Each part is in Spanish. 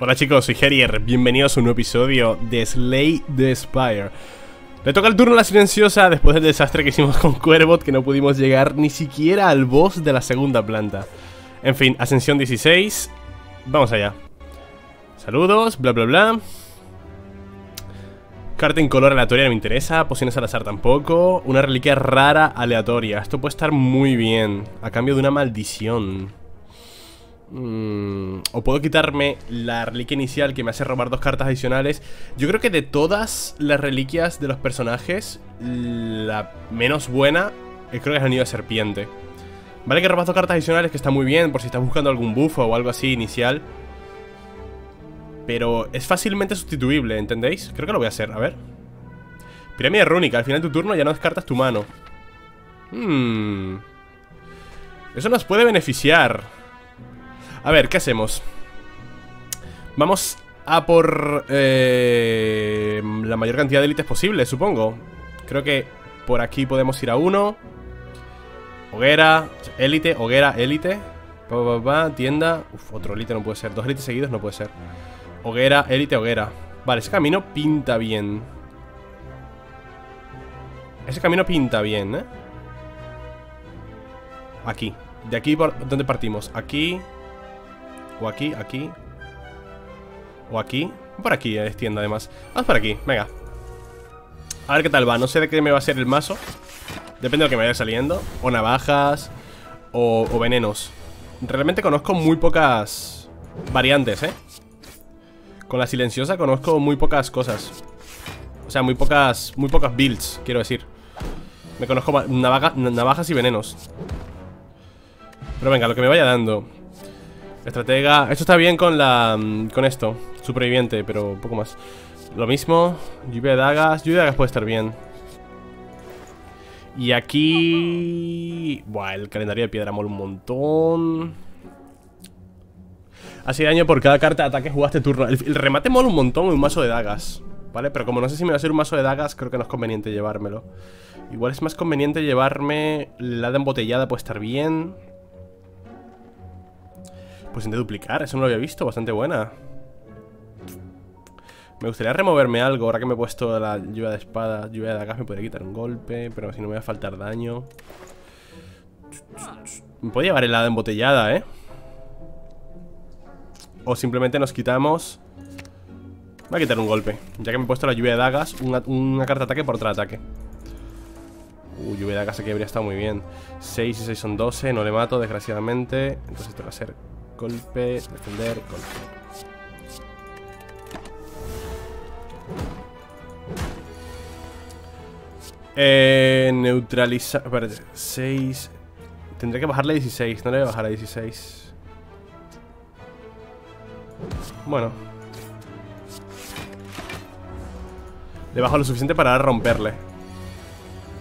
Hola chicos, soy Herier, bienvenidos a un nuevo episodio de Slay the Spire. Le toca el turno a la silenciosa después del desastre que hicimos con Cuervot Que no pudimos llegar ni siquiera al boss de la segunda planta. En fin, ascensión 16 Vamos allá. Saludos, bla bla bla. Carta en color aleatoria no me interesa Pociones al azar tampoco. Una reliquia rara aleatoria. Esto puede estar muy bien A cambio de una maldición Mm, o puedo quitarme la reliquia inicial que me hace robar dos cartas adicionales. Yo creo que de todas las reliquias de los personajes, la menos buena eh, creo que es el anillo de serpiente. Vale que robas dos cartas adicionales, que está muy bien por si estás buscando algún buffo o algo así inicial. Pero es fácilmente sustituible, ¿entendéis? Creo que lo voy a hacer, a ver. Pirámide rúnica, al final de tu turno ya no descartas tu mano. Hmm. Eso nos puede beneficiar. A ver, ¿qué hacemos? Vamos a por eh, la mayor cantidad de élites posible, supongo. Creo que por aquí podemos ir a uno. Hoguera, élite, hoguera, élite. Tienda. Uf, otro élite no puede ser. Dos élites seguidos no puede ser. Hoguera, élite, hoguera. Vale, ese camino pinta bien. Ese camino pinta bien, ¿eh? Aquí. De aquí por donde partimos. Aquí o aquí, aquí. O aquí. Por aquí es tienda además. Vamos por aquí, venga. A ver qué tal va, no sé de qué me va a ser el mazo. Depende de lo que me vaya saliendo. O navajas. O, venenos. Realmente conozco muy pocas variantes, ¿eh? Con la silenciosa conozco muy pocas cosas. O sea, muy pocas Muy pocas builds, quiero decir. Me conozco navajas y venenos. Pero venga, lo que me vaya dando Estratega. Esto está bien con la. Mm, con esto. Superviviente, pero poco más. Lo mismo. Lluvia de dagas. Lluvia de dagas puede estar bien. Y aquí. Buah, el calendario de piedra mola un montón. De daño por cada carta de ataque jugaste turno. El, remate mola un montón en un mazo de dagas. ¿Vale? Pero como no sé si me va a ser un mazo de dagas, creo que no es conveniente llevármelo. Igual es más conveniente llevarme la de embotellada, puede estar bien. Pues de duplicar, eso no lo había visto, bastante buena. Me gustaría removerme algo Ahora que me he puesto la lluvia de espada Lluvia de dagas me podría quitar un golpe Pero si no me va a faltar daño. Me puedo llevar helada embotellada, ¿eh? O simplemente nos quitamos. Voy a quitar un golpe Ya que me he puesto la lluvia de dagas Una, carta de ataque por otro ataque. Uh, lluvia de dagas aquí habría estado muy bien. 6 y 6 son 12, no le mato desgraciadamente. Entonces esto va a ser Golpe, defender, golpe. Eh, neutralizar... Espérate, 6... Tendré que bajarle a 16, no le voy a bajar a 16. Bueno. Le bajo lo suficiente para romperle.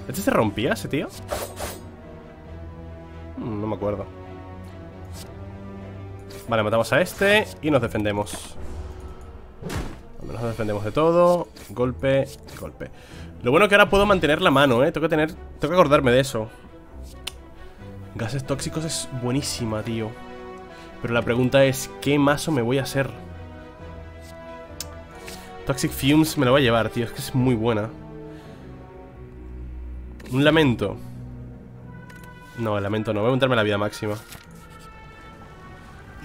¿Este se rompía, ese tío? Mm, no me acuerdo. Vale, matamos a este y nos defendemos. Nos defendemos de todo. Golpe, golpe. Lo bueno que ahora puedo mantener la mano, eh. Tengo que tener, tengo que acordarme de eso. Gases tóxicos es buenísima, tío. Pero la pregunta es ¿Qué mazo me voy a hacer? Toxic Fumes me lo voy a llevar, tío. Es que es muy buena. Un lamento. No, el lamento no. Voy a aumentarme la vida máxima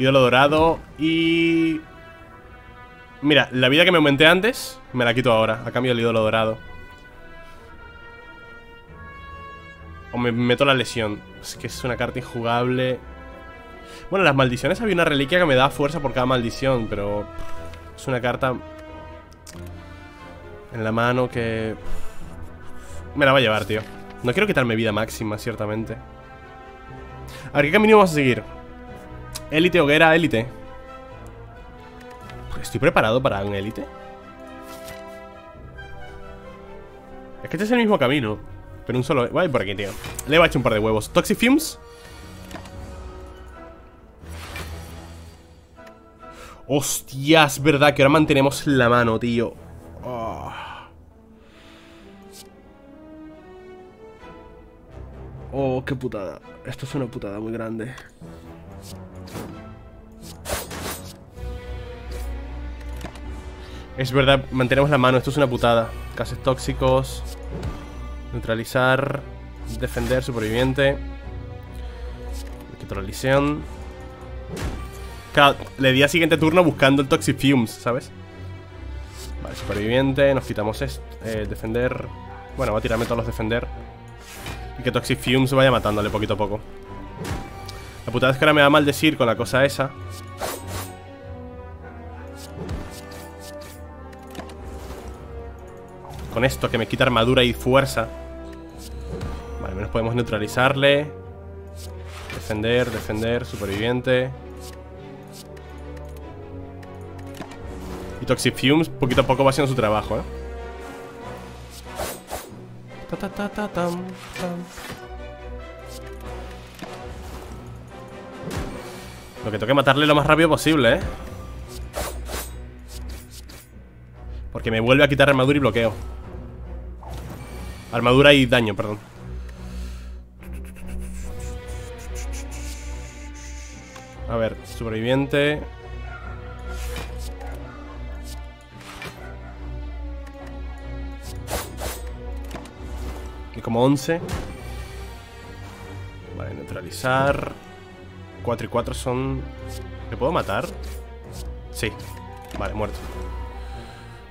Ídolo dorado y... Mira, la vida que me aumenté antes Me la quito ahora, a cambio del ídolo dorado. O me meto la lesión Es que es una carta injugable. Bueno, las maldiciones había una reliquia que me da fuerza por cada maldición Pero... Es una carta... En la mano que... Me la va a llevar, tío. No quiero quitarme vida máxima, ciertamente. A ver, ¿qué camino vamos a seguir? Élite, hoguera, élite. ¿Estoy preparado para un élite? Es que este es el mismo camino Pero un solo... Voy por aquí, tío. Le he hecho un par de huevos. Toxic Fumes. Hostias, verdad que ahora mantenemos la mano, tío oh. oh, qué putada. Esto es una putada muy grande Es verdad, mantenemos la mano. Esto es una putada. Gases tóxicos. Neutralizar. Defender, superviviente. Lisión. Claro, le di a siguiente turno buscando el Toxic Fumes, ¿sabes? Vale, superviviente. Nos quitamos esto. Eh, defender. Bueno, va a tirarme todos los defender. Y que Toxic Fumes vaya matándole poquito a poco. La putada es que ahora me va a maldecir con la cosa esa. Con esto que me quita armadura y fuerza. Vale, menos podemos neutralizarle. Defender, defender, superviviente. Y Toxic Fumes poquito a poco va haciendo su trabajo, ¿eh? Ta, ta, ta, Lo que tengo que matarle lo más rápido posible, ¿eh? Porque me vuelve a quitar armadura y bloqueo. Armadura y daño, perdón. A ver, sobreviviente. Y como 11 Vale, neutralizar 4 y 4 son... ¿Le puedo matar? Sí. Vale, muerto.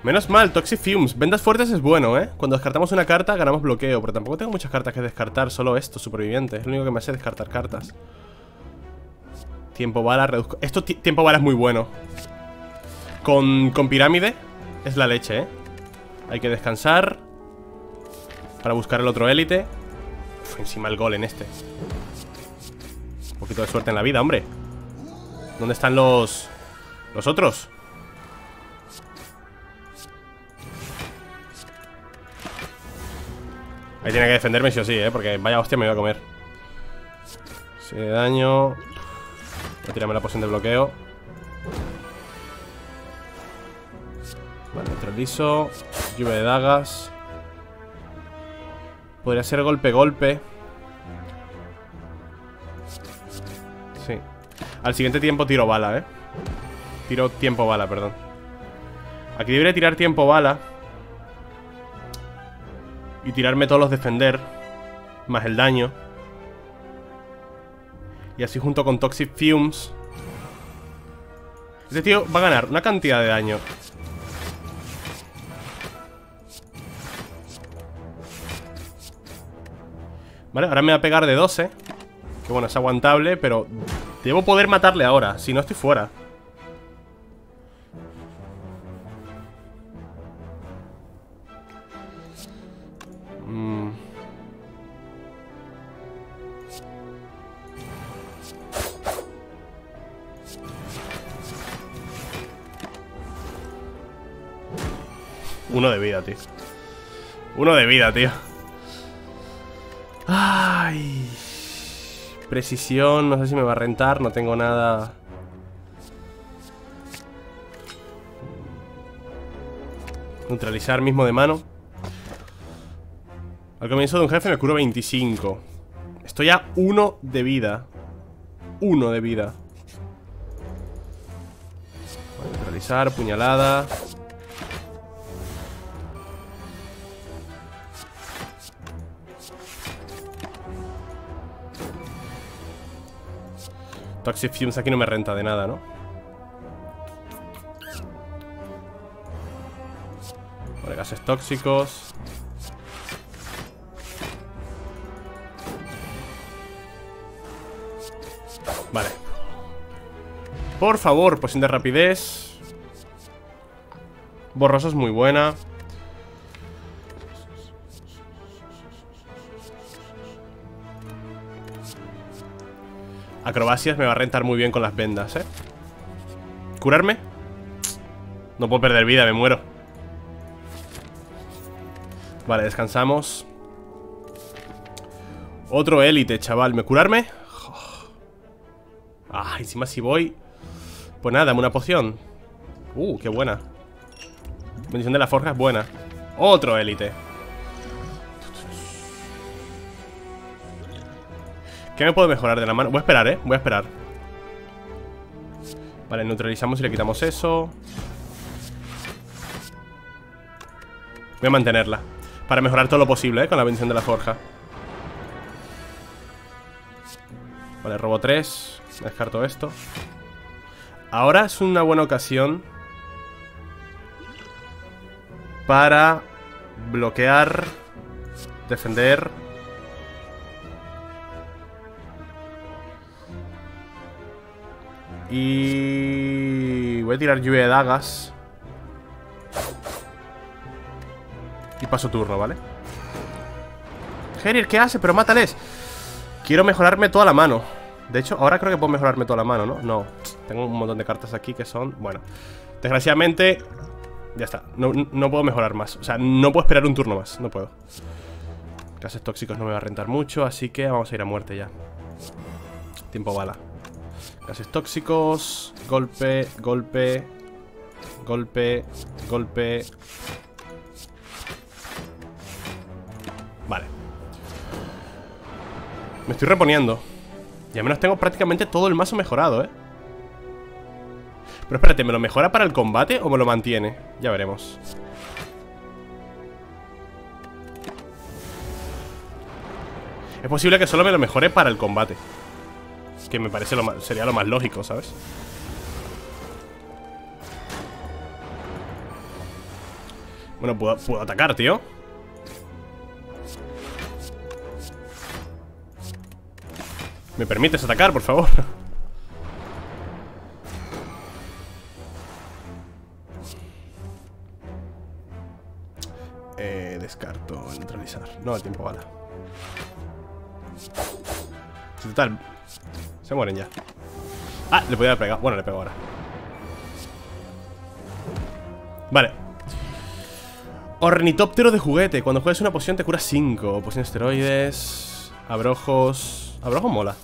Menos mal, Toxic Fumes. Vendas fuertes es bueno, ¿eh? Cuando descartamos una carta ganamos bloqueo Pero tampoco tengo muchas cartas que descartar Solo esto, superviviente. Es lo único que me hace descartar cartas. Tiempo bala, reduzco Esto, tiempo bala es muy bueno. Con, con pirámide Es la leche, ¿eh? Hay que descansar Para buscar el otro élite. Encima el gol en este poquito de suerte en la vida, hombre. ¿Dónde están los... Los otros? Ahí tiene que defenderme sí o sí, ¿eh? Porque vaya hostia me voy a comer. Si de daño Voy a tirarme la poción de bloqueo. Vale, neutralizo Lluvia de dagas. Podría ser golpe-golpe Al siguiente tiempo tiro bala, ¿eh? Tiro tiempo bala, perdón. Aquí debería tirar tiempo bala. Y tirarme todos los defender Más el daño. Y así junto con Toxic Fumes. Este tío va a ganar una cantidad de daño. Vale, ahora me va a pegar de 12 Que bueno, es aguantable, pero Debo poder matarle ahora, si no estoy fuera Uno de vida, tío. Uno de vida, tío. Ay. Precisión, no sé si me va a rentar, no tengo nada. Neutralizar mismo de mano. Al comienzo de un jefe me curo 25. Estoy a uno de vida. Uno de vida. neutralizar, puñalada. Toxic Fumes aquí no me renta de nada, ¿no? Vale, gases tóxicos. Vale. Por favor, poción de rapidez. Borroso es muy buena Acrobacias me va a rentar muy bien con las vendas, ¿eh? ¿Curarme? No puedo perder vida, me muero. Vale, descansamos. Otro élite, chaval. ¿Me curarme? Ah, encima si voy. Pues nada, dame una poción. Uh, qué buena. Bendición de la forja es buena. Otro élite ¿Qué me puedo mejorar de la mano? Voy a esperar, ¿eh? Voy a esperar Vale, neutralizamos y le quitamos eso Voy a mantenerla Para mejorar todo lo posible, ¿eh? Con la bendición de la forja Vale, robo 3 Descarto esto Ahora es una buena ocasión Para Bloquear Defender Y... Voy a tirar lluvia de dagas. Y paso turno, ¿vale? Gerier, ¿qué hace? Pero mátales. Quiero mejorarme toda la mano. De hecho, ahora creo que puedo mejorarme toda la mano, ¿no? No, tengo un montón de cartas aquí que son... Bueno, desgraciadamente Ya está, no, no puedo mejorar más. O sea, no puedo esperar un turno más, no puedo. Gases tóxicos no me va a rentar mucho Así que vamos a ir a muerte ya. Tiempo bala Gases tóxicos Golpe, golpe Golpe, golpe. Vale. Me estoy reponiendo. Y al menos tengo prácticamente todo el mazo mejorado, ¿eh? Pero espérate, ¿me lo mejora para el combate o me lo mantiene? Ya veremos. Es posible que solo me lo mejore para el combate Que me parece lo más, sería lo más lógico, ¿sabes? Bueno, puedo, atacar, tío ¿Me permites atacar, por favor? Eh, descarto, neutralizar No, el tiempo bala Total Se mueren ya. Ah, le podía pegar, bueno, le pego ahora. Vale. Ornitóptero de juguete. Cuando juegues una poción te cura 5 Poción esteroides Abrojos. Abrojos mola.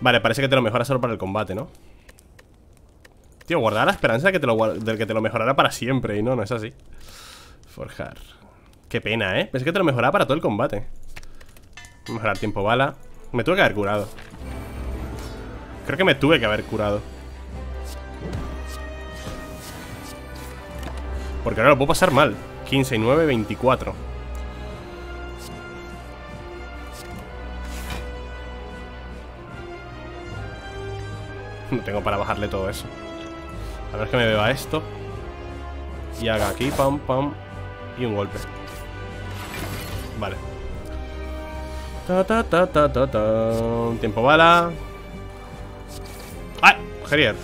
Vale, parece que te lo mejora solo para el combate, ¿no? Tío, guardar la esperanza de que, te lo, de que te lo mejorara para siempre Y no, no es así. Forjar. Qué pena, ¿eh? Pensé que te lo mejoraba para todo el combate Mejorar tiempo bala. Me tuve que haber curado. Creo que me tuve que haber curado. Porque ahora lo puedo pasar mal. 15 y 9, 24 No tengo para bajarle todo eso. A ver que me beba esto. Y haga aquí, pam, pam Y un golpe. Vale ta, ta, ta, ta, ta, ta. Tiempo bala ¡Ay! Gerier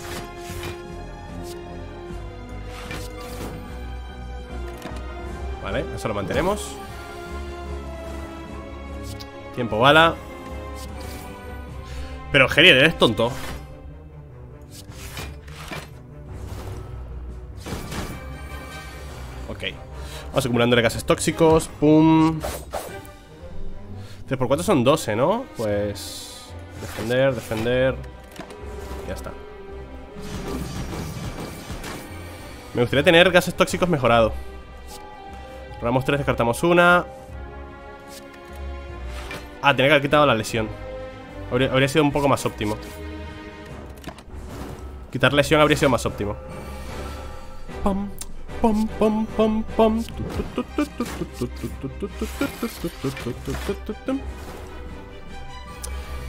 Vale, eso lo mantenemos Tiempo bala Pero Gerier, eres tonto Vamos acumulando gases tóxicos. Pum. 3 por 4 son 12, ¿no? Pues... Defender, defender... Ya está. Me gustaría tener gases tóxicos mejorado. Robamos 3, descartamos una. Ah, tenía que haber quitado la lesión. Habría, habría sido un poco más óptimo. Quitar lesión habría sido más óptimo. Pam, pom, pom, pom.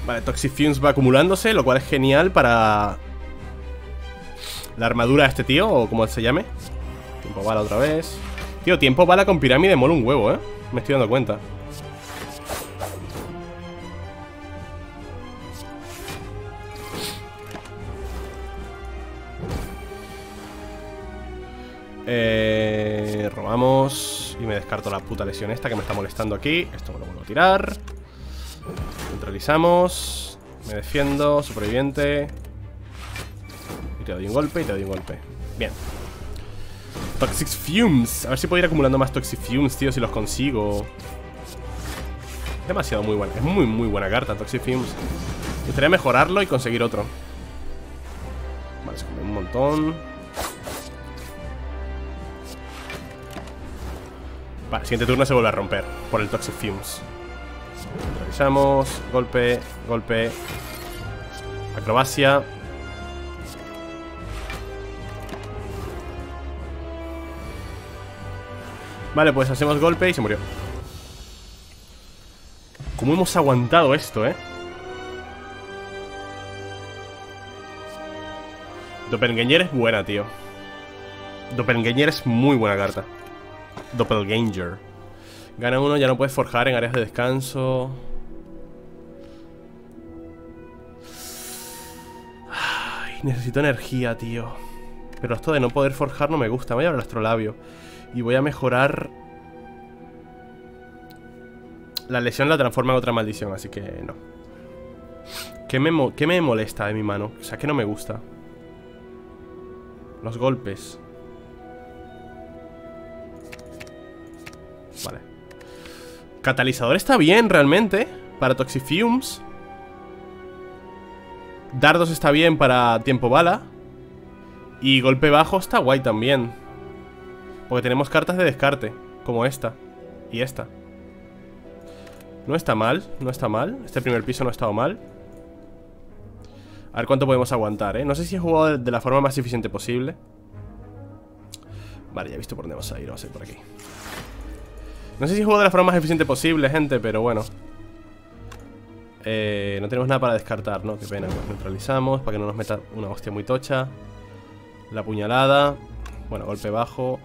Vale, Toxic Fumes va acumulándose, lo cual es genial para la armadura de este tío, o como se llame. Tiempo bala otra vez. Tío, tiempo bala con pirámide mola un huevo, ¿eh? Me estoy dando cuenta. Eh, robamos Y me descarto la puta lesión esta que me está molestando aquí. Esto me lo vuelvo a tirar. Neutralizamos. Me defiendo, superviviente. Y te doy un golpe y te doy un golpe. Bien. Toxic Fumes. A ver si puedo ir acumulando más Toxic Fumes, tío, si los consigo. Demasiado muy buena Es muy, muy buena carta, Toxic Fumes. Me gustaría mejorarlo y conseguir otro. Vale, se come un montón Vale, siguiente turno se vuelve a romper Por el Toxic Fumes. Revisamos, golpe, golpe. Acrobacia. Vale, pues hacemos golpe y se murió. ¿Cómo hemos aguantado esto, eh? Doppelganger es buena, tío. Doppelganger es muy buena carta Doppelganger. Gana uno, ya no puedes forjar en áreas de descanso. Ay, necesito energía, tío. Pero esto de no poder forjar no me gusta. Voy a el astrolabio Y voy a mejorar La lesión la transforma en otra maldición Así que no. ¿Qué me, ¿Qué me molesta de mi mano? O sea, que no me gusta Los golpes Catalizador está bien realmente Para Toxifumes Dardos está bien para tiempo bala. Y golpe bajo está guay también. Porque tenemos cartas de descarte Como esta Y esta. No está mal, no está mal. Este primer piso no ha estado mal. A ver cuánto podemos aguantar, ¿eh? No sé si he jugado de la forma más eficiente posible. Vale, ya he visto por dónde vamos a ir Vamos a ir por aquí no sé si juego de la forma más eficiente posible, gente, pero bueno. Eh, No tenemos nada para descartar, ¿no? Qué pena, pues neutralizamos Para que no nos meta una hostia muy tocha. La puñalada. Bueno, golpe bajo.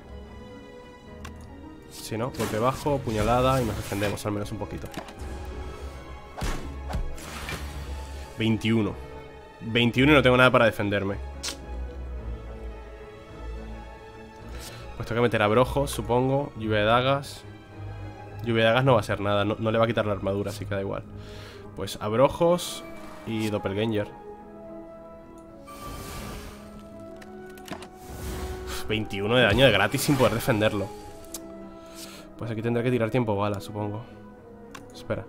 Si no, golpe bajo, puñalada Y nos defendemos al menos un poquito. 21 21 y no tengo nada para defenderme. Pues tengo que meter a brojos, supongo. Lluvia de dagas Lluvia de gas no va a ser nada, no, le va a quitar la armadura, así que da igual. Pues abrojos y doppelganger. 21 de daño de gratis sin poder defenderlo. Pues aquí tendré que tirar tiempo bala, supongo. Espera.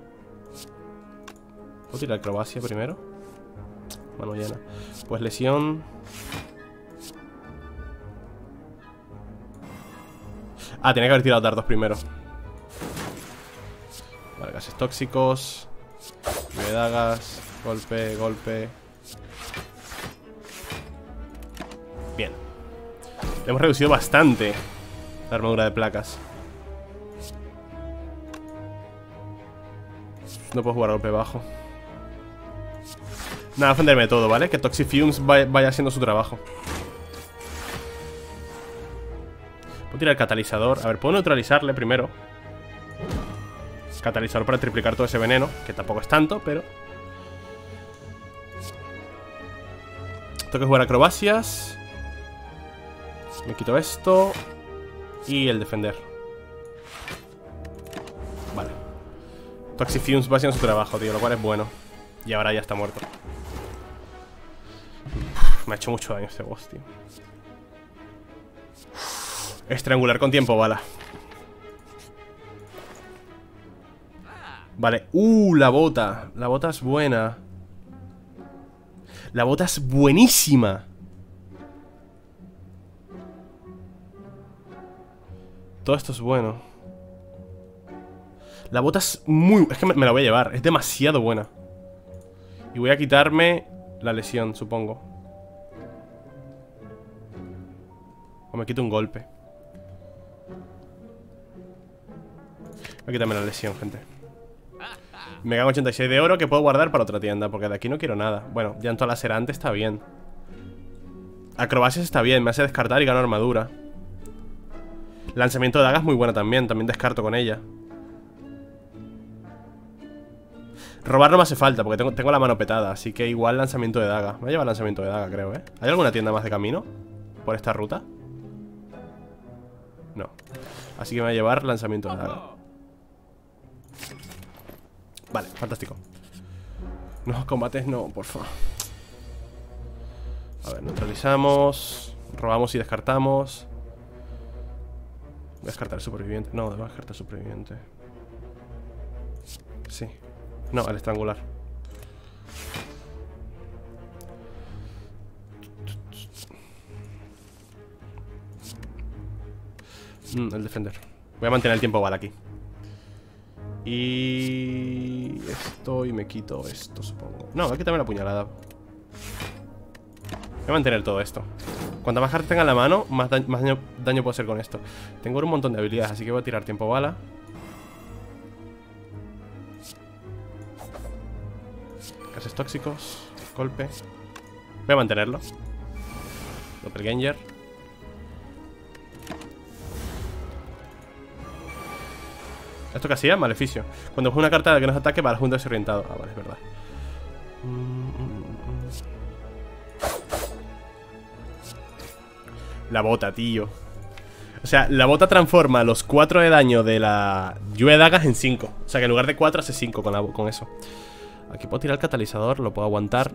¿Puedo tirar acrobacia primero? Mano llena. Pues lesión. Ah, tenía que haber tirado dardos primero. Gases tóxicos Me dagas Golpe, golpe. Bien. Hemos reducido bastante La armadura de placas. No puedo jugar golpe bajo. Nada, defenderme todo, ¿vale? Que Toxifumes vaya haciendo su trabajo. Puedo tirar el catalizador. A ver, puedo neutralizarle primero Catalizador para triplicar todo ese veneno Que tampoco es tanto, pero Tengo que jugar acrobacias. Me quito esto Y el defender. Vale. Toxifumes va haciendo su trabajo, tío Lo cual es bueno. Y ahora ya está muerto. Me ha hecho mucho daño este boss, tío. Estrangular con tiempo, bala Vale, uh, la bota. La bota es buena. La bota es buenísima. Todo esto es bueno. La bota es muy... Es que me, la voy a llevar. Es demasiado buena. Y voy a quitarme la lesión, supongo. O me quito un golpe. Voy a quitarme la lesión, gente me ganan 86 de oro que puedo guardar para otra tienda Porque de aquí no quiero nada Bueno, llanto lacerante está bien Acrobacias está bien, me hace descartar y gano armadura Lanzamiento de dagas muy buena también También descarto con ella Robar no me hace falta porque tengo, tengo la mano petada Así que igual lanzamiento de daga Me voy a llevar lanzamiento de daga, creo, ¿eh? ¿Hay alguna tienda más de camino? ¿Por esta ruta? No Así que me voy a llevar lanzamiento de daga Vale, fantástico. No, combates no, por favor. A ver, neutralizamos Robamos y descartamos. Voy a descartar el superviviente. No, debo descartar el superviviente. Sí. No, el estrangular. Mm, El defender. Voy a mantener el tiempo igual aquí y esto y me quito esto, supongo No, hay que también la puñalada Voy a mantener todo esto Cuanta más cartas tenga en la mano, más, más daño, daño, puedo hacer con esto. Tengo un montón de habilidades, así que voy a tirar tiempo bala. Gases tóxicos. Golpe. Voy a mantenerlo. Doppelganger. ¿Esto qué hacía? Maleficio. Cuando juega una carta que nos ataque, para junto desorientado. Ah, vale, es verdad. La bota, tío. O sea, la bota transforma los 4 de daño de la lluvia de dagas en 5. O sea, que en lugar de 4 hace 5 con, con eso. Aquí puedo tirar el catalizador, lo puedo aguantar.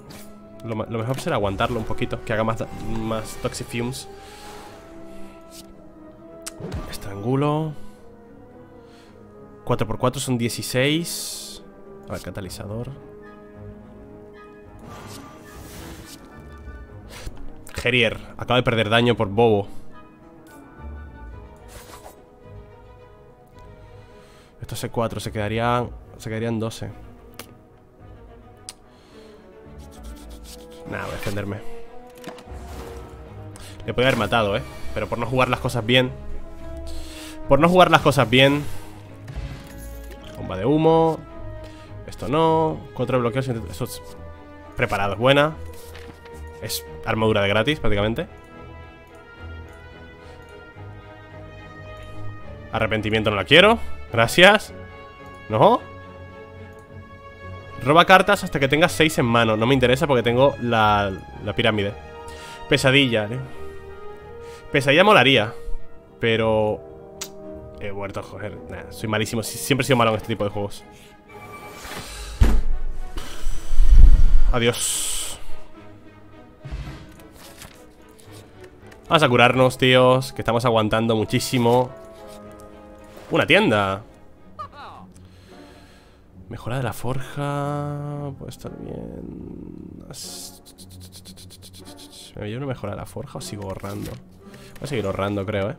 Lo, mejor será aguantarlo un poquito, que haga más, más Toxifumes. Estrangulo. 4x4 son 16. A ver, catalizador. Gerier. Acaba de perder daño por bobo. Esto es 4 se quedarían. Se quedarían 12. Nada, voy a defenderme. Le podría haber matado, ¿eh? Pero por no jugar las cosas bien. Por no jugar las cosas bien. Bomba de humo. Esto no. Cuatro bloqueos. Esto es preparado, es buena. Es armadura de gratis, prácticamente. Arrepentimiento no la quiero. Gracias. ¿No? Roba cartas hasta que tengas 6 en mano. No me interesa porque tengo la, la pirámide. Pesadilla. ¿eh? Pesadilla molaría. Pero... He muerto, joder. soy malísimo. Siempre he sido malo en este tipo de juegos. Adiós. Vamos a curarnos, tíos. Que estamos aguantando muchísimo. Una tienda. Mejora de la forja. Puede estar bien. ¿Me llevo una mejora de la forja o sigo ahorrando? Voy a seguir ahorrando, creo, ¿eh?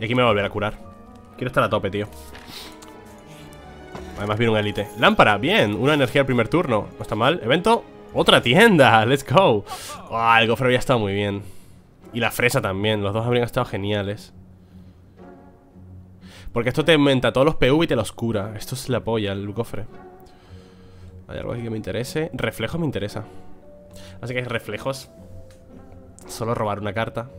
Y aquí me voy a volver a curar. Quiero estar a tope, tío. Además viene un élite. Lámpara, bien. Una energía al primer turno. No está mal. Evento. Otra tienda. Let's go. Oh, el cofre había estado muy bien. Y la fresa también. Los dos habrían estado geniales. Porque esto te aumenta todos los PV y te los cura. Esto es la polla, el cofre. Hay algo aquí que me interese. Reflejos me interesa. Así que reflejos. Solo robar una carta.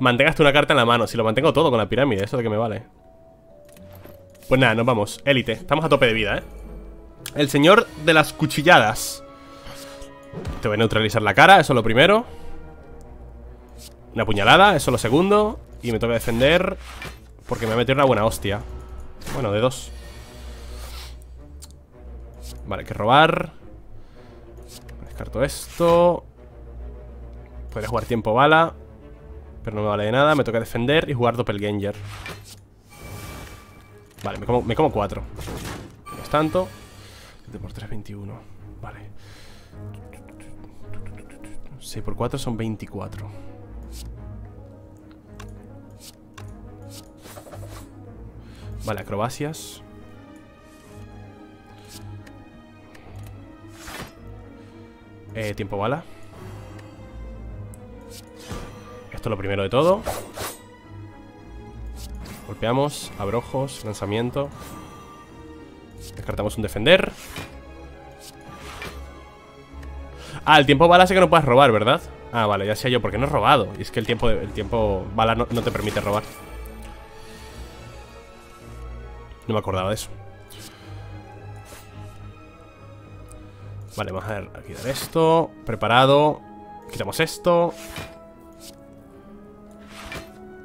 Mantengas una carta en la mano. Si lo mantengo todo con la pirámide, eso de que me vale. Pues nada, nos vamos. Élite. Estamos a tope de vida, ¿eh? El señor de las cuchilladas. Te voy a neutralizar la cara, eso es lo primero. Una puñalada, eso es lo segundo Y me toca defender Porque me va a meter una buena hostia Bueno, de dos Vale, hay que robar Descarto esto Podría jugar tiempo bala Pero no me vale de nada Me toca defender y jugar doppelganger. Vale, me como, me como cuatro. No es tanto 7 por 3, 21 Vale. 6 por 4 son 24 Vale, acrobacias. Eh, Tiempo bala Esto es lo primero de todo. Golpeamos, abrojos, lanzamiento. Descartamos un defender. Ah, el tiempo bala sé que no puedes robar, ¿verdad? Ah, vale, ya sé yo, porque no he robado. Y es que el tiempo, el tiempo bala no te permite robar. No me acordaba de eso. Vale, vamos a dar esto. Preparado. Quitamos esto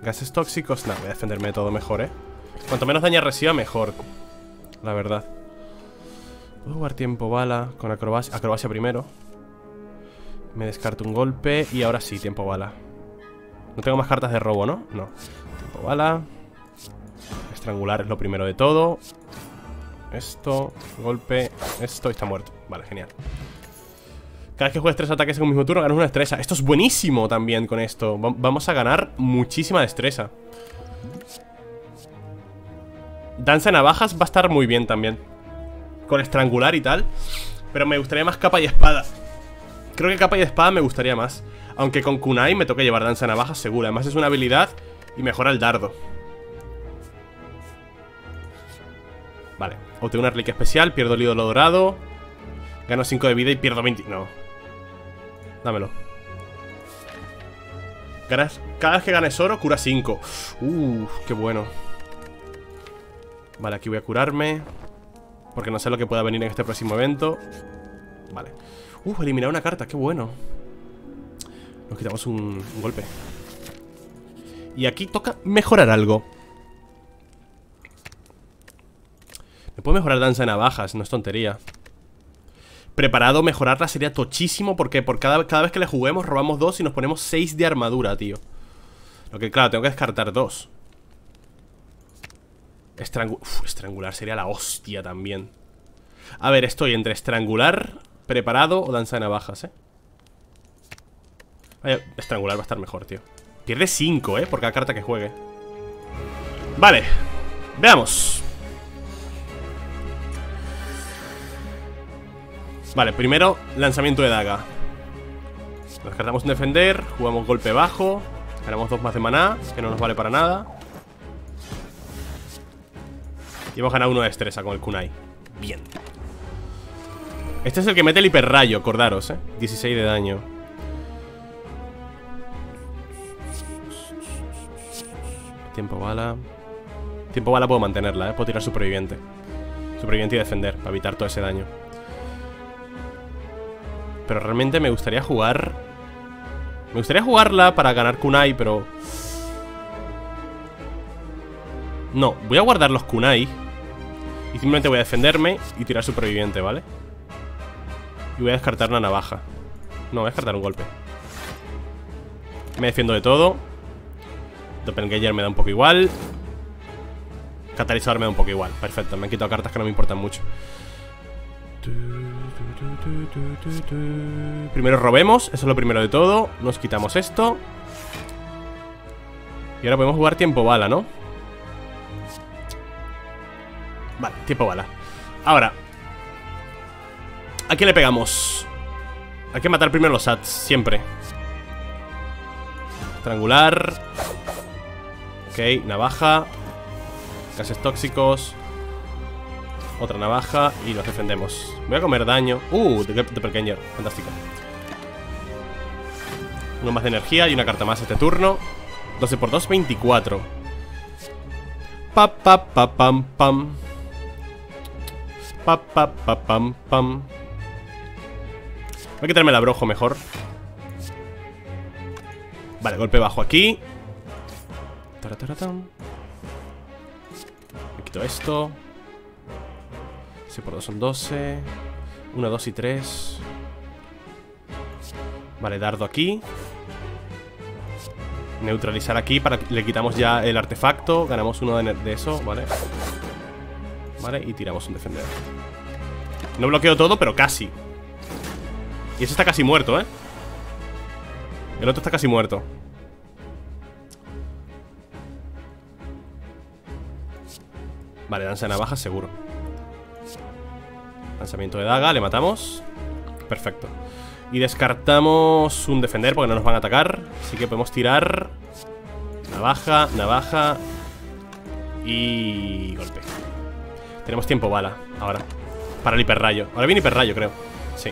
Gases tóxicos, no, voy a defenderme de todo mejor, eh Cuanto menos daño reciba, mejor La verdad. Puedo jugar tiempo bala con acrobacia Acrobacia primero. Me descarto un golpe Y ahora sí, tiempo bala. No tengo más cartas de robo, ¿no? No. Tiempo bala. Estrangular es lo primero de todo. Esto, golpe, esto y está muerto. Vale, genial cada vez que juegues tres ataques en un mismo turno ganas una destreza. Esto es buenísimo también con esto. Vamos a ganar muchísima destreza. Danza de navajas va a estar muy bien también. Con estrangular y tal. Pero me gustaría más capa y espada. Creo que capa y espada me gustaría más. Aunque con kunai me toca llevar danza de navajas seguro. Además es una habilidad y mejora el dardo. Vale, obtengo una reliquia especial Pierdo el ídolo dorado Gano 5 de vida y pierdo 20 No Dámelo. Cada vez que ganes oro, cura 5 Uh, qué bueno. Vale, aquí voy a curarme Porque no sé lo que pueda venir en este próximo evento. Vale. Uh, eliminar una carta, qué bueno. Nos quitamos un, un golpe. Y aquí toca mejorar algo. Me puedo mejorar danza de navajas, no es tontería Preparado mejorarla sería tochísimo Porque por cada, vez que le juguemos robamos dos Y nos ponemos seis de armadura, tío. Lo que claro, tengo que descartar dos. Estrangular sería la hostia también. A ver, estoy entre estrangular Preparado o danza de navajas, eh. Estrangular va a estar mejor, tío. Pierde 5, eh, por cada carta que juegue. Vale Veamos Vale, primero lanzamiento de daga. Nos cargamos un defender Jugamos golpe bajo Ganamos dos más de maná, que no nos vale para nada. Y hemos ganado uno de destreza con el kunai. Bien. Este es el que mete el hiperrayo, acordaros, eh. 16 de daño. Tiempo bala. Tiempo bala puedo mantenerla, eh. Puedo tirar superviviente. Superviviente y defender, para evitar todo ese daño pero realmente me gustaría jugar... Me gustaría jugarla para ganar kunai, pero... No, voy a guardar los kunai. Y simplemente voy a defenderme y tirar superviviente, ¿vale? Y voy a descartar una navaja. No, voy a descartar un golpe. Me defiendo de todo. Doppelganger me da un poco igual. Catalizador me da un poco igual. Perfecto, me han quitado cartas que no me importan mucho Primero robemos, eso es lo primero de todo. Nos quitamos esto. Y ahora podemos jugar tiempo bala, ¿no? Vale, tiempo bala. Ahora ¿A quién le pegamos? Hay que matar primero los ads, siempre. Estrangular Ok, navaja. Gases tóxicos otra navaja y nos defendemos. Voy a comer daño. Uh, de, de fantástico. Uno más de energía y una carta más este turno. 12 por 2, 24 Pa pa pa pam pam. Pa pa pa pam pam. Voy a quitarme el abrojo mejor. Vale, golpe bajo aquí. Me quito esto por 2 son 12 1, 2 y 3 Vale, dardo aquí. Neutralizar aquí para le quitamos ya el artefacto. Ganamos uno de, eso, ¿vale? Vale, y tiramos un defender. No bloqueo todo, pero casi. Y ese está casi muerto, ¿eh? El otro está casi muerto. Vale, danza de navajas seguro Lanzamiento de daga, le matamos. Perfecto. Y descartamos un defender porque no nos van a atacar. Así que podemos tirar Navaja, navaja Y... golpe. Tenemos tiempo bala ahora. Para el hiperrayo. Ahora viene hiperrayo creo. Sí.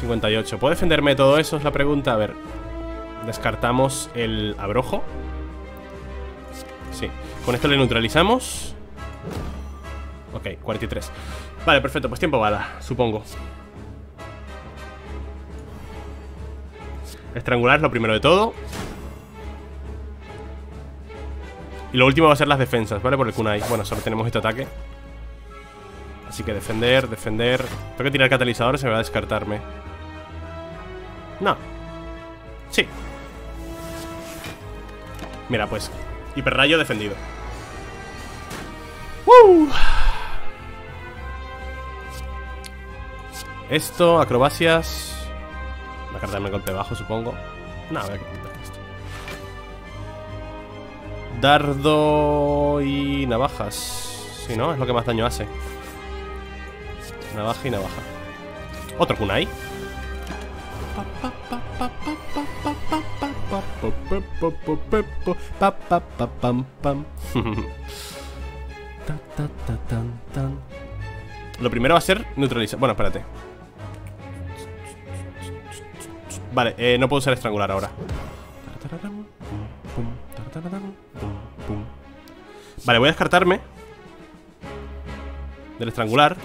58 ¿Puedo defenderme de todo eso? Es la pregunta. A ver. Descartamos el abrojo. Sí. Con esto le neutralizamos. Ok, 43 Vale, perfecto, pues tiempo bala, supongo. Estrangular es lo primero de todo. Y lo último va a ser las defensas, ¿vale? Por el kunai. Bueno, solo tenemos este ataque. Así que defender, defender. Tengo que tirar catalizador, se me va a descartarme. No. Sí. Mira, pues Hiperrayo defendido. ¡Woo! Esto, acrobacias. Va a cargarme el golpe bajo, supongo. No, voy a quitar esto. Dardo y navajas. Sí, ¿no? Es lo que más daño hace. Navaja y navaja. Otro kunai. Lo primero va a ser neutralizar Bueno, espérate Vale, eh, no puedo usar estrangular ahora. Vale, voy a descartarme Del estrangular.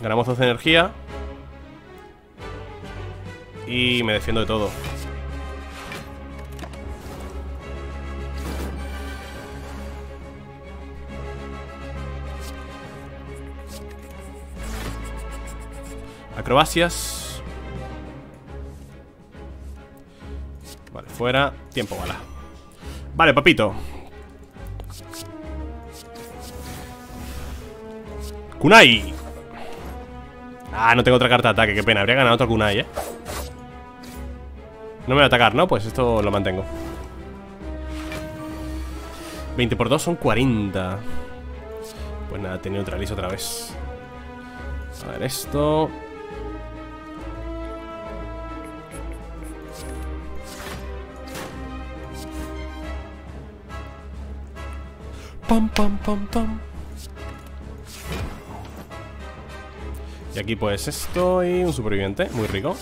Ganamos 12 energía. Y me defiendo de todo. Acrobacias fuera Tiempo bala. Vale, papito. Kunai. Ah, no tengo otra carta de ataque, qué pena. Habría ganado otro Kunai, eh. No me va a atacar, ¿no? Pues esto lo mantengo. 20 por 2 son 40 Pues nada, te neutralizo otra vez. A ver, esto Y aquí pues esto y un superviviente, muy rico.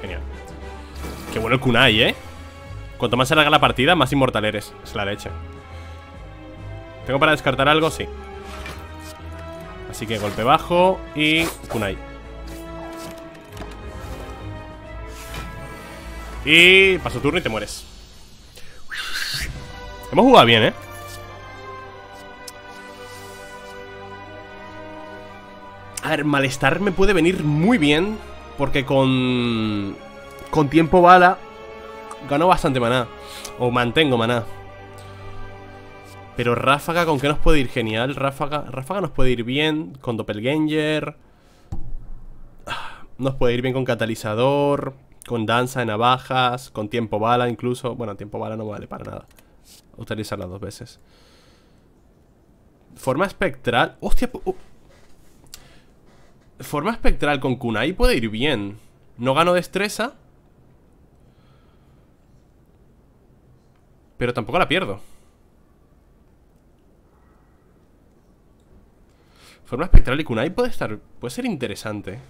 Genial. Qué bueno el kunai, ¿eh? Cuanto más se larga la partida, más inmortal eres. Es la leche. ¿Tengo para descartar algo? Sí. Así que golpe bajo y kunai. Y paso turno y te mueres. Hemos jugado bien, ¿eh? A ver, malestar me puede venir muy bien Porque con... Con tiempo bala Gano bastante maná. O mantengo maná. Pero Ráfaga, ¿con qué nos puede ir? Genial, Ráfaga Ráfaga nos puede ir bien Con Doppelganger. Nos puede ir bien con Catalizador Con Danza de Navajas Con Tiempo Bala incluso. Bueno, Tiempo Bala no vale para nada Utilizarla dos veces. Forma espectral Hostia uh. Forma espectral con Kunai puede ir bien. No gano destreza. Pero tampoco la pierdo. Forma espectral y Kunai puede estar Puede ser interesante.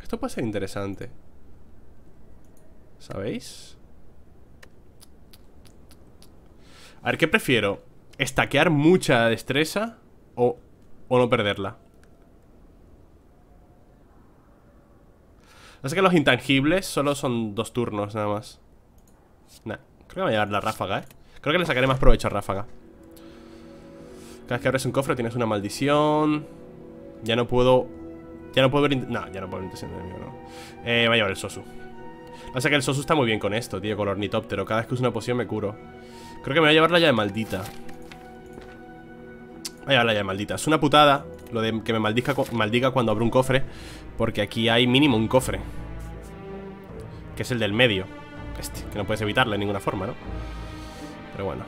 Esto puede ser interesante. ¿Sabéis? A ver, ¿qué prefiero? ¿Estaquear mucha destreza o, o no perderla? Sé que los intangibles solo son dos turnos nada más. Nah, creo que me a llevar la ráfaga, eh Creo que le sacaré más provecho a ráfaga. Cada vez que abres un cofre tienes una maldición. Ya no puedo... Ya no puedo ver... No, ya no puedo ver intención de enemigo, no. Eh, va a llevar el Sosu. Sea que el Sosu está muy bien con esto, tío Con el ornitóptero. Cada vez que uso una poción me curo Creo que me voy a llevar la llave maldita. Voy a llevar la llave maldita. Es una putada Lo de que me maldiga, cuando abro un cofre porque aquí hay mínimo un cofre Que es el del medio. Este, que no puedes evitarlo de ninguna forma, ¿no? Pero bueno.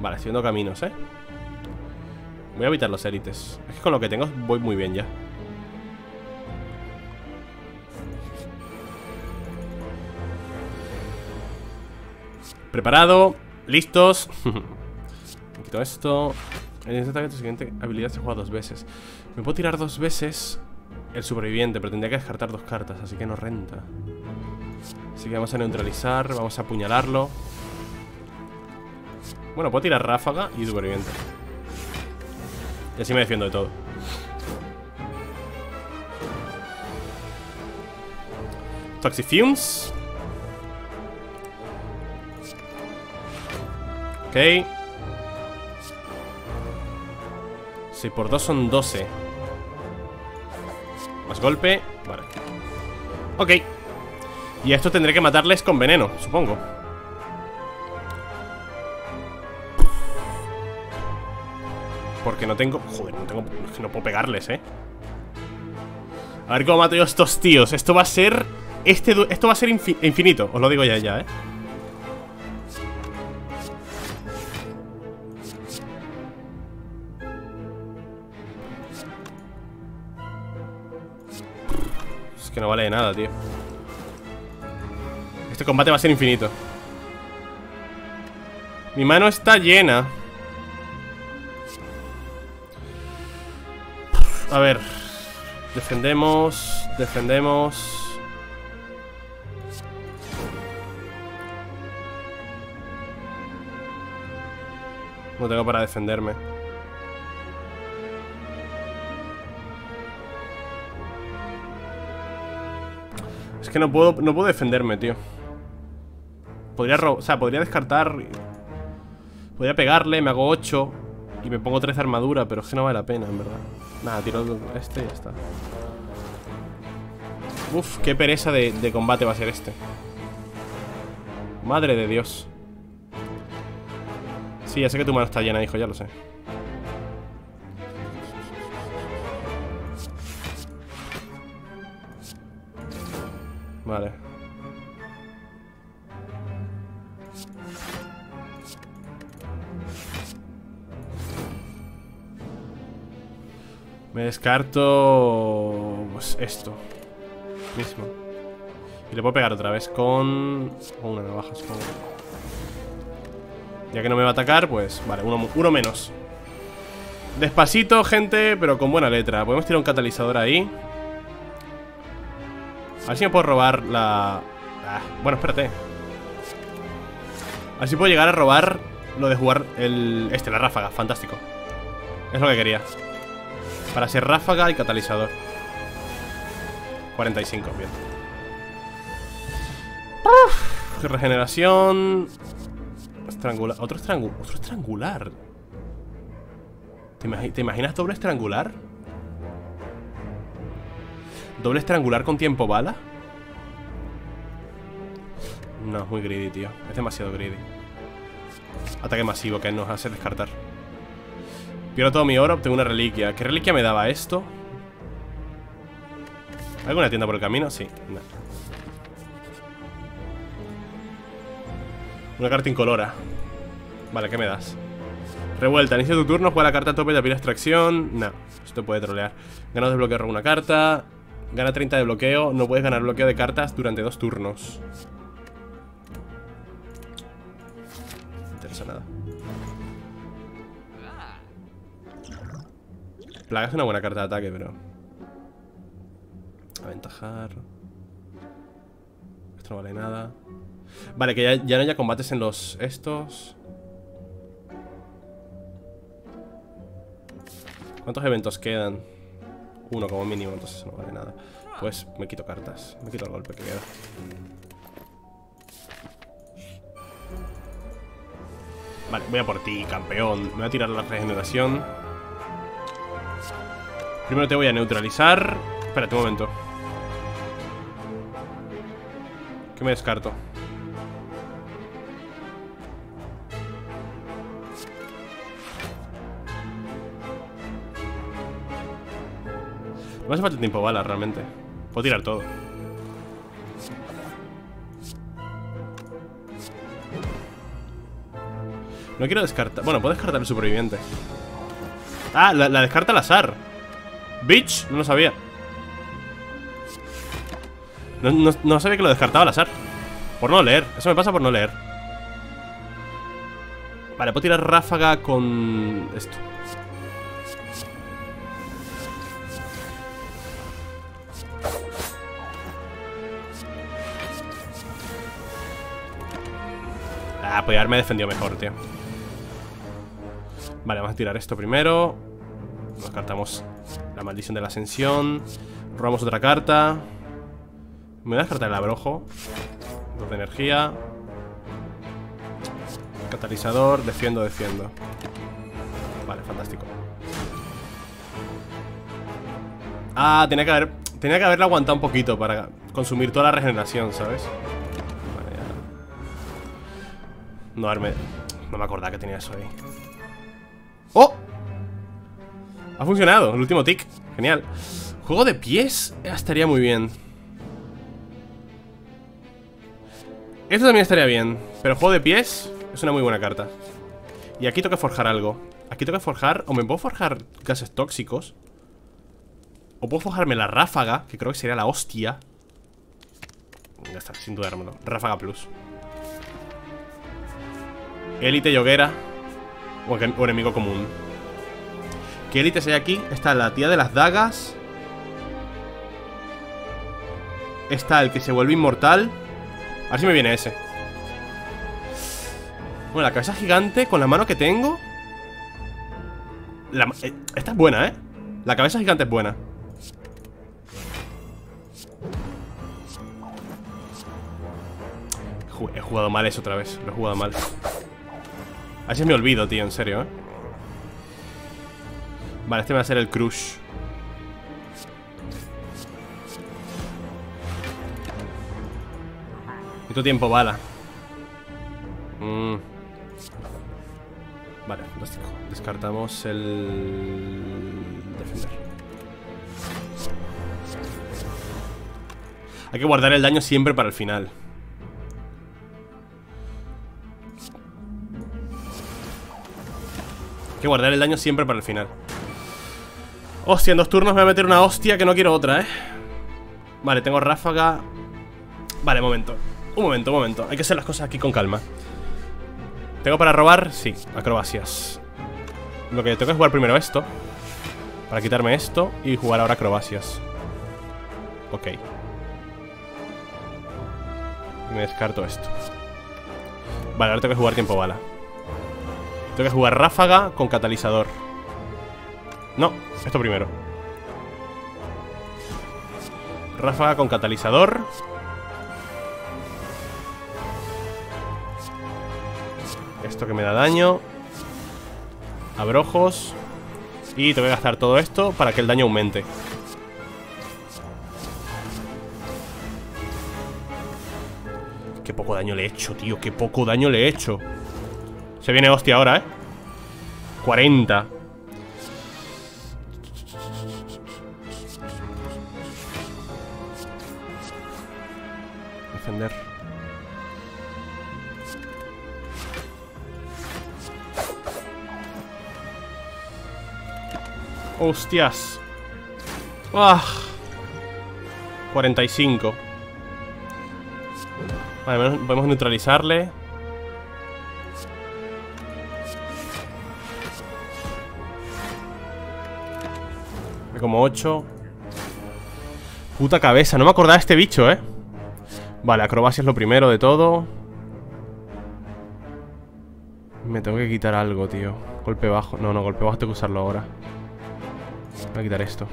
Vale, estoy caminos, ¿eh? Voy a evitar los élites. Es que con lo que tengo voy muy bien ya Preparado Listos. Quito esto. En este ataque tu siguiente habilidad se juega dos veces. Me puedo tirar dos veces. El sobreviviente, pero tendría que descartar dos cartas Así que no renta. Así que vamos a neutralizar, vamos a apuñalarlo. Bueno, puedo tirar ráfaga y superviviente. Y así me defiendo de todo. Toxifumes Ok. 6 por 2 son 12 Más golpe. Vale. Ok. Y esto tendré que matarles con veneno, supongo. Porque no tengo... Joder, no tengo... No puedo pegarles, ¿eh? A ver cómo mato yo a estos tíos. Esto va a ser... Este... Esto va a ser infinito Os lo digo ya, ya, ¿eh? Que no vale de nada, tío. Este combate va a ser infinito. Mi mano está llena. A ver. Defendemos Defendemos. No tengo para defenderme que no puedo, no puedo defenderme, tío. Podría sea, podría descartar Podría pegarle, me hago 8 Y me pongo 13 armadura Pero es que no vale la pena, en verdad. Nada, tiro este y ya está. Uf, qué pereza de, de combate va a ser este. Madre de Dios. Sí, ya sé que tu mano está llena, hijo, ya lo sé Vale. Me descarto... Pues esto Mismo. Y le puedo pegar otra vez con... Una navaja, supongo. Ya que no me va a atacar, pues vale, uno, menos. Despacito, gente, pero con buena letra. Podemos tirar un catalizador ahí A ver si me puedo robar la... Ah, bueno, espérate A ver si puedo llegar a robar Lo de jugar el... Este, la ráfaga, fantástico Es lo que quería Para ser ráfaga y catalizador 45, bien Uf, Regeneración Estrangular. Otro, estrangular. Otro estrangular. ¿Te, imaginas doble estrangular? ¿Doble estrangular con tiempo bala? No, es muy greedy, tío. Es demasiado greedy. Ataque masivo que nos hace descartar. Pierdo todo mi oro, obtengo una reliquia. ¿Qué reliquia me daba esto? ¿Alguna tienda por el camino? Sí. Una carta incolora Vale, ¿qué me das? Revuelta, inicia tu turno, juega la carta a tope de pila extracción No, esto puede trolear Gana de bloqueo una carta Gana 30 de bloqueo, no puedes ganar bloqueo de cartas durante dos turnos. No interesa nada. Plaga es una buena carta de ataque, pero Aventajar Esto no vale nada. Vale, que ya, no haya combates en los estos. ¿Cuántos eventos quedan? Uno como mínimo, entonces no vale nada. Pues me quito cartas Me quito el golpe que queda. Vale, voy a por ti, campeón. Me voy a tirar la regeneración. Primero te voy a neutralizar. Espérate un momento. ¿Qué me descarto? No hace falta tiempo bala realmente. Puedo tirar todo. No quiero descartar Bueno, puedo descartar el superviviente. Ah, la, descarta al azar. Bitch, no lo sabía. No, no sabía que lo descartaba al azar. Por no leer, eso me pasa por no leer. Vale, puedo tirar ráfaga con esto Ah, podría haberme defendido mejor, tío. Vale, vamos a tirar esto primero. Nos cartamos la maldición de la ascensión. Robamos otra carta. Me voy a descartar el abrojo. Dos de energía. Catalizador, defiendo, defiendo. Vale, fantástico. Ah, tenía que haber Tenía que haberla aguantado un poquito Para consumir toda la regeneración, ¿sabes? No darme... No me acordaba que tenía eso ahí. ¡Oh! Ha funcionado, el último tick. Genial. Juego de pies estaría muy bien. Esto también estaría bien Pero juego de pies es una muy buena carta. Y aquí que forjar algo. Aquí que forjar... O me puedo forjar gases tóxicos O puedo forjarme la ráfaga, que creo que sería la hostia. Ya está, sin dudármelo. Ráfaga plus Élite y hoguera o, enemigo común. ¿Qué élites hay aquí? Está la tía de las dagas Está el que se vuelve inmortal. A ver si me viene ese. Bueno, la cabeza gigante Con la mano que tengo. Eh, Esta es buena, ¿eh? La cabeza gigante es buena. He jugado mal eso otra vez Lo he jugado mal A veces me olvido, tío, en serio, ¿eh? Vale, este va a ser el crush. Tu tiempo bala mm. Vale, fantástico. Descartamos el... Defender. Hay que guardar el daño siempre para el final que guardar el daño siempre para el final. Hostia, en dos turnos me voy a meter una hostia que no quiero otra, ¿eh? Vale, tengo ráfaga. Vale, momento. Un momento, un momento. Hay que hacer las cosas aquí con calma. ¿Tengo para robar? Sí, acrobacias. Lo que tengo que jugar primero esto Para quitarme esto Y jugar ahora acrobacias. Ok. Y me descarto esto. Vale, ahora tengo que jugar tiempo bala Tengo que jugar ráfaga con catalizador. No, esto primero. Ráfaga con catalizador. Esto que me da daño. Abrojos Y tengo que gastar todo esto para que el daño aumente. Qué poco daño le he hecho, tío. Qué poco daño le he hecho Se viene hostia ahora, ¿eh? 40 Defender Hostias. ¡Ah! 45. Vale, podemos neutralizarle. Como 8. Puta cabeza, no me acordaba de este bicho, ¿eh? Vale, acrobacia es lo primero de todo. Me tengo que quitar algo, tío. Golpe bajo. No, no, golpe bajo tengo que usarlo ahora. Voy a quitar esto.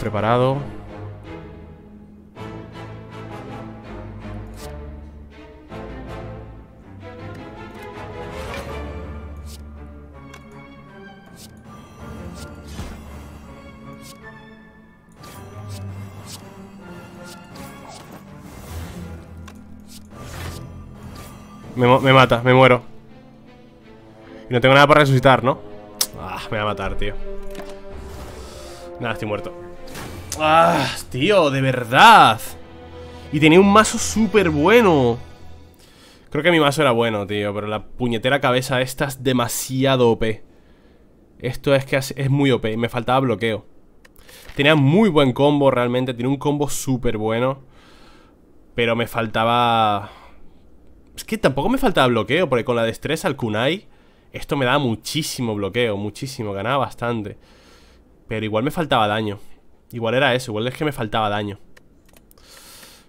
Preparado. Me, mata, me muero. Y no tengo nada para resucitar, ¿no? Ah, me va a matar, tío. Nada, estoy muerto. Ah, tío, de verdad. Y tenía un mazo súper bueno. Creo que mi mazo era bueno, tío Pero la puñetera cabeza esta es demasiado OP Esto es que es muy OP Me faltaba bloqueo. Tenía muy buen combo realmente. Tiene un combo súper bueno. Pero me faltaba... Es que tampoco me faltaba bloqueo Porque con la destreza al kunai Esto me da muchísimo bloqueo Muchísimo, ganaba bastante. Pero igual me faltaba daño. Igual era eso, igual es que me faltaba daño.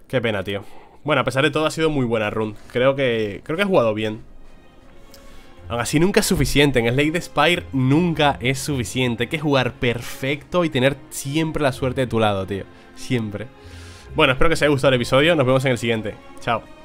Qué pena, tío. Bueno, a pesar de todo ha sido muy buena run. Creo que, creo que he jugado bien. Aún así nunca es suficiente. En Slade Spire nunca es suficiente. Hay que jugar perfecto y tener siempre la suerte de tu lado, tío. Siempre. Bueno, espero que os haya gustado el episodio. Nos vemos en el siguiente. Chao